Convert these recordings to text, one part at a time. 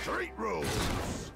Street rules!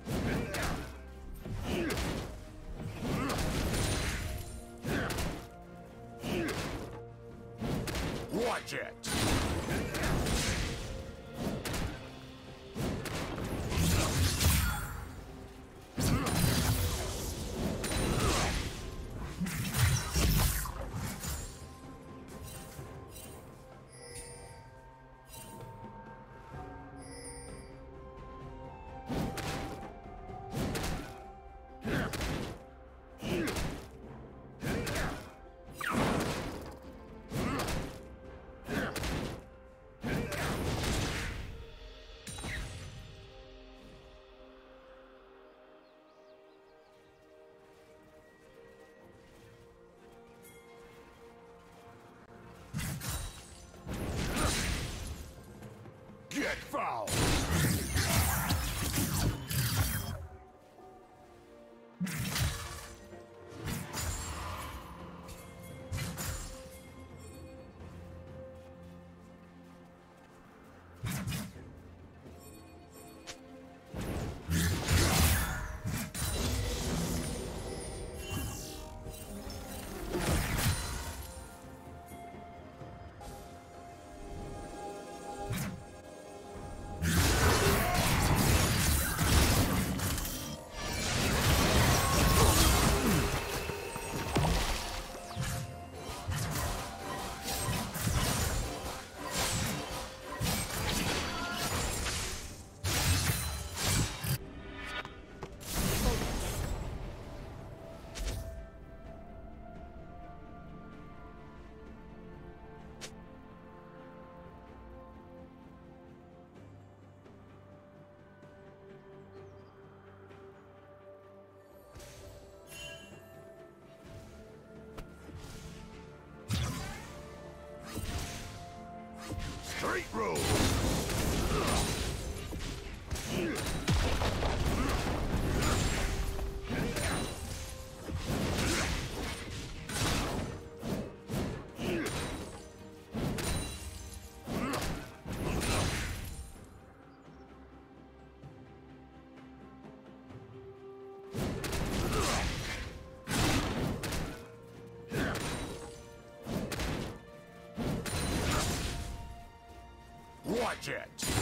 Watch it!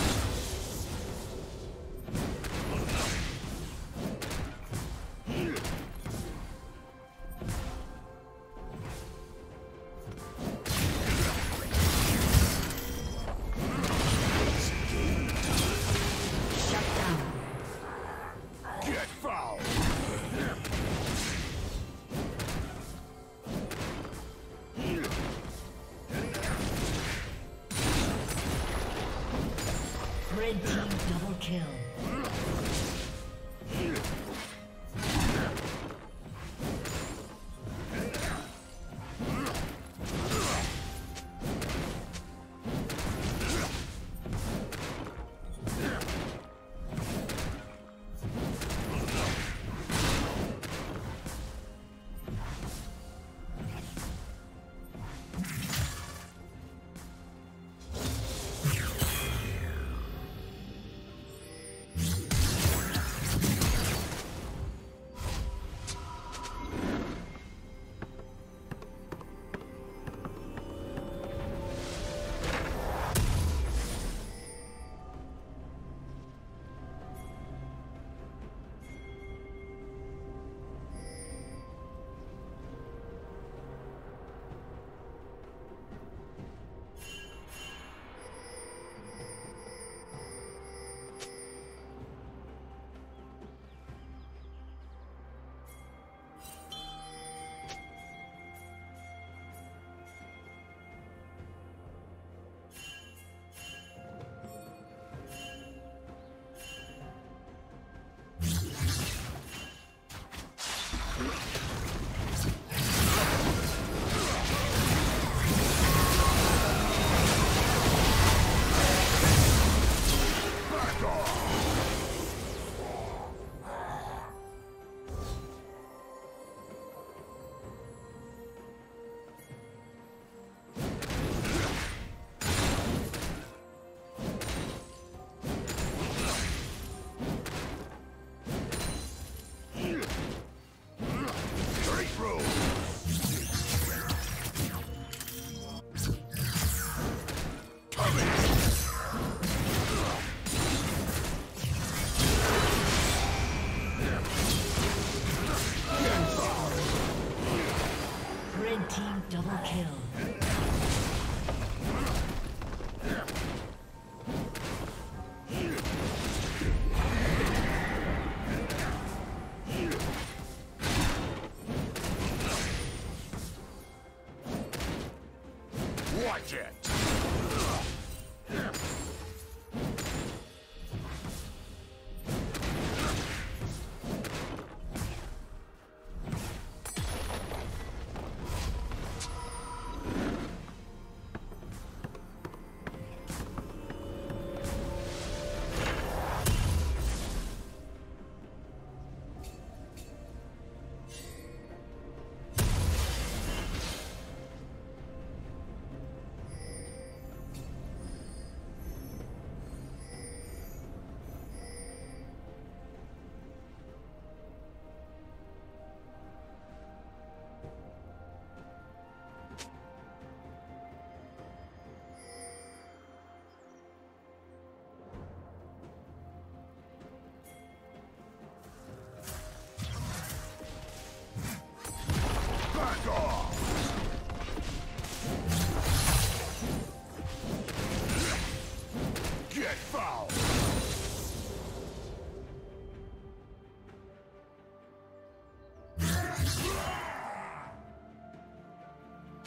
Watch it!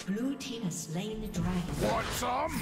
Blue team has slain the dragon. Want some?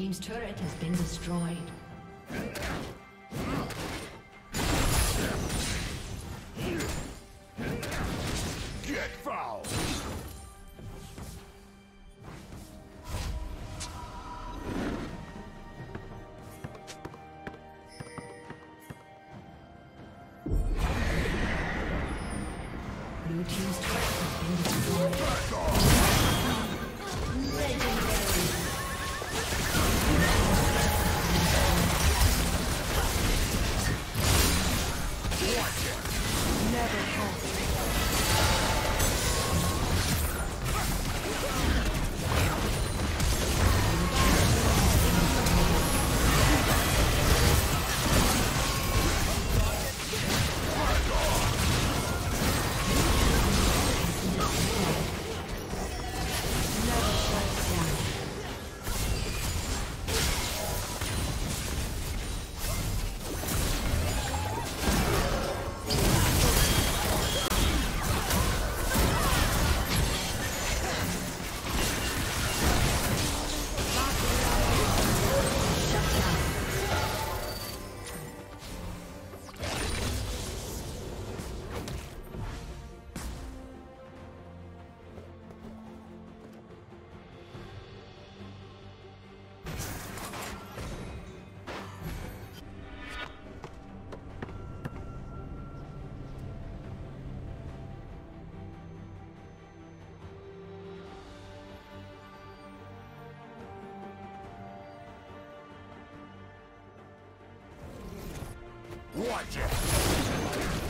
The team's turret has been destroyed. Get foul! Watch it!